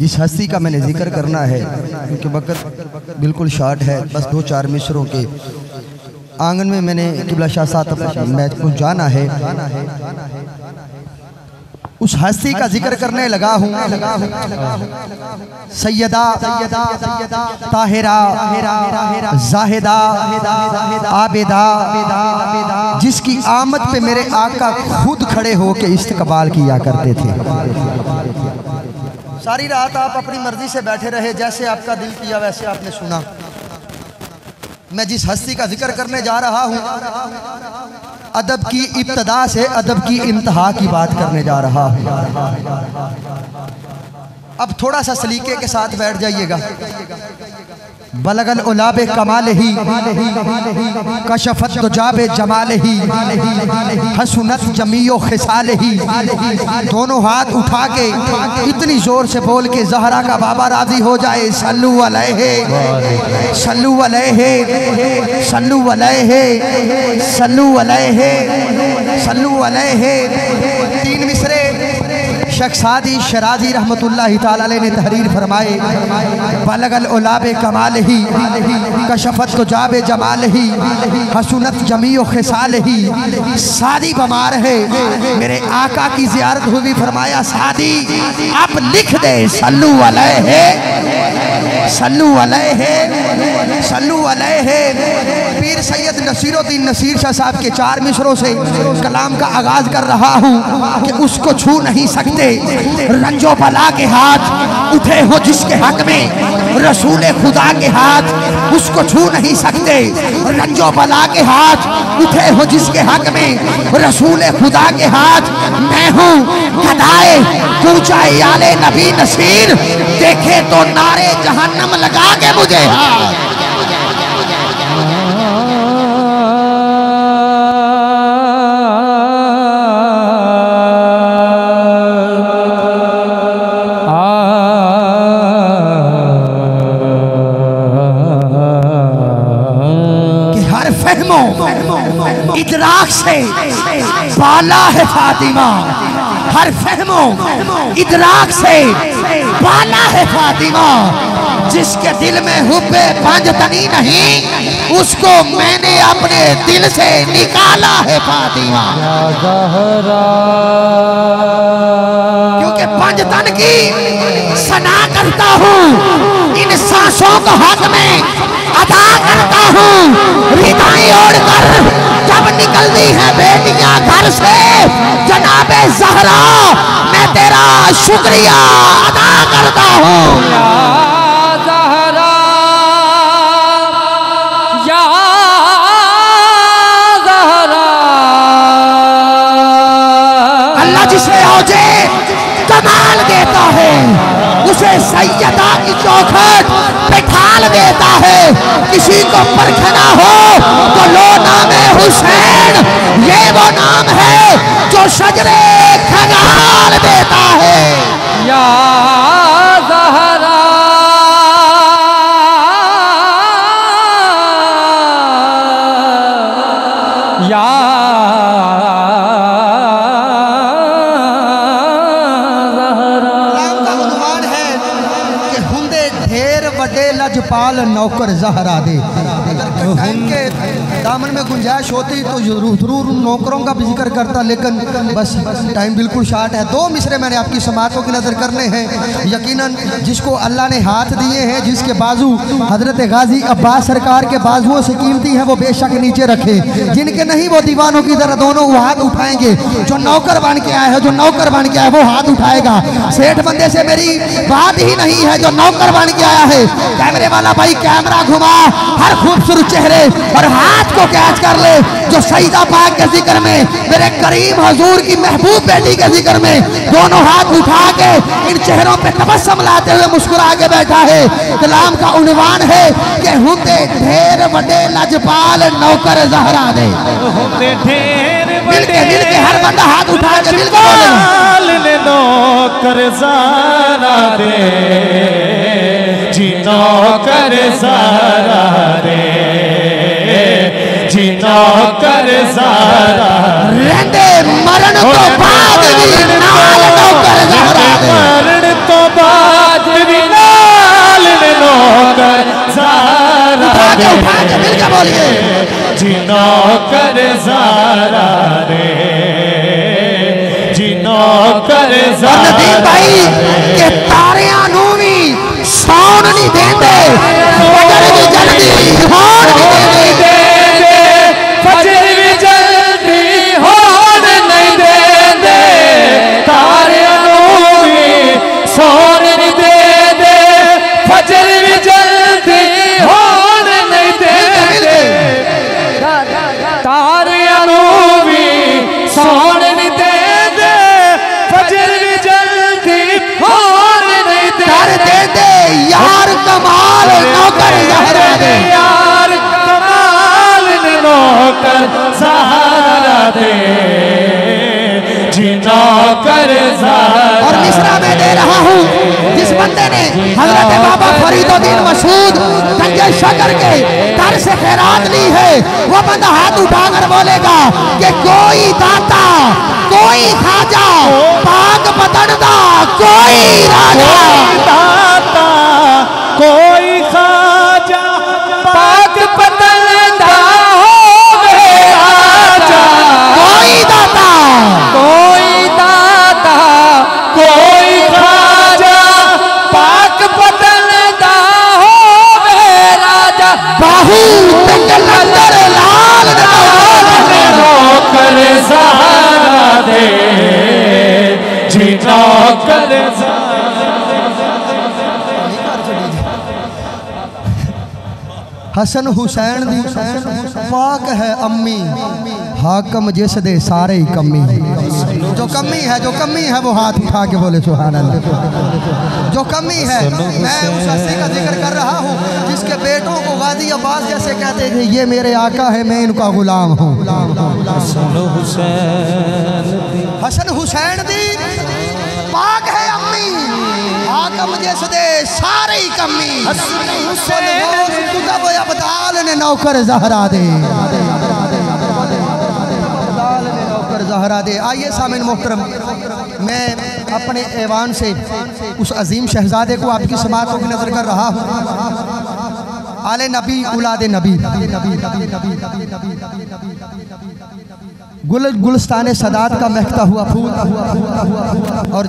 जिस हस्ती का मैंने ज़िक्र करना है। क्योंकि वक्त बिल्कुल शार्ट है, बस दो चार मिसरों के। आँगन में मैंने किबला शाह साहब मैच को जाना है। उस हस्ती का ज़िक्र करने लगा हूँ। सैयदा ताहिरा जाहिदा आबिदा। जिसकी आमद पे मेरे आका खुद खड़े होके इस्तकबाल किया करते थे। सारी रात आप अपनी मर्ज़ी से बैठे रहे जैसे आपका दिल किया वैसे आपने सुना। मैं जिस हस्ती का ज़िक्र करने जा रहा हूँ अदब की इब्तदा से अदब की इंतहा की बात करने जा रहा हूँ। अब थोड़ा सा सलीके के साथ बैठ जाइएगा। बलगल उलाब कमाल ही। कशफत जाब जमाल ही। हसनत जमीयो खिसाल ही। दोनों हाथ उठा के इतनी ज़ोर से बोल के जहरा का बाबा राज़ी हो जाए, सल्लू अलैहि। सल्लू अलैहि। सल्लू अलैहि। सल्लू अलैहि। सल्लू अलैहि। तीन मिसरे। शख्सादी शराजी रहमत ने तहरीर फरमाए, बलगल उलाब कमाल ही, कशफत को जाब जमाल ही, हसनत जमी खसाल ही शादी बमार है, मेरे आका की जियारत हुई, फरमाया शादी आप लिख दे, सल्लू अलैहि सल्लू अलैहि सल्लू अलैहि पीर सैयद नसीरुद्दीन नसीर शाह साहब के चार मिसरों से कलाम का आगाज़ कर रहा हूँ कि उसको छू नहीं सकते। रंजो बला के हाथ उठे हो जिसके हक में। रसूल खुदा के हाथ उसको छू नहीं सकते। रंजो बला के हाथ उठे हो जिसके हक में। रसूल खुदा के हाथ मैं हूँ। गदाए ऊंचाई आले नबी नसीर, देखे तो नारे जहन्नम लगा के मुझे। इदराक से बाला है फातिमा। हर फहमो इदराक से बाला है फातिमा। जिसके दिल में हुब्बे पंज तनी नहीं, उसको मैंने अपने दिल से निकाला है, फातिमा। क्योंकि पंज तन की सना करता हूँ, इन सांसों को हक में अदा करता हूँ। रिदाई ओढ़ कर जब निकलती है बेटियाँ घर से, जनाबे जहरा, मैं तेरा शुक्रिया अदा करता हूँ। किसी को परखना हो तो लो नाम है हुसैन। ये वो नाम है जो शजरे नौकर जहरा दे। अगर के दामन में गुंजाइश होती तो ज़रूर नौकरों का भी ज़िक्र करता, लेकिन बस टाइम बिल्कुल शार्ट है। दो मिसरे मैंने आपकी समातों की नज़र करने हैं। यकीनन जिसको अल्लाह ने हाथ दिए हैं, जिसके बाजू हज़रत गाजी अब्बास सरकार के बाजुओं से कीमती हैं, वो बेशक नीचे रखे। जिनके नहीं, वो दीवानों की तरह दोनों हाथ उठाएँगे। जो नौकर बन के आए हैं, जो नौकर बन के आए वो हाथ उठाएगा। सेठ बंदे से मेरी बात ही नहीं है, जो नौकर बन के आया है। कैमरे वाला भाई कैमरा घुमा, हर खूबसूरत चेहरे और हाथ को कैच कर ले। जो सईदा पाक के ज़िक्र में मेरे करीम हजूर की महबूब बेटी के ज़िक्र में दोनों हाथ उठा के इन चेहरों पे तबस्सम लाते हुए मुस्कुरा के बैठा है। कलाम का उन्वान है कि हुते ढेर बड़े लजपाल नौकर जहरा दे। मिल के मिल के हर बंदा हाथ उठा के मिल के नौकर जहरा दे। जी नौकर जहरा के उठा के मिल के बोलिए। जिनो कर सारा रे। जिनो कर सारा रे। नौकर सहारा दे। जी नौकर और मिश्रा में दे रहा हूँ। जिस बंदे ने हज़रत बाबा फरीदुद्दीन मसूद गंजे शकर के दर से खैरात ली है वो बंदा हाथ उठाकर बोलेगा कि कोई दाता कोई खाजा पाक पतड़दा कोई राजा। दाता कोई हसन हुसैन दी पाक है अम्मी। हाकम जिस दे सारे ही कमी जो कमी है जो कमी है वो हाथ उठा के बोले सुहान अल्लाह जो कमी है मैं उस हस्ती का ज़िक्र कर रहा हूँ जिसके बेटों को गाजी अब्बास जैसे कहते थे ये मेरे आका है मैं इनका गुलाम हूँ। हसन हुसैन दी। पाक है अम्मी। हाकम जिस दे सारे ही कमी अबदाल ने नौकर जहरा दे। नौकर जहरा दे। आइए सामिन मोहतरम मैं अपने ऐवान से उस अजीम शहजादे को आपकी समातों की नज़र कर रहा हूँ। आले नबी उलाद नबी। गुल गुलस्तान सदात का महकता हुआ फूल। और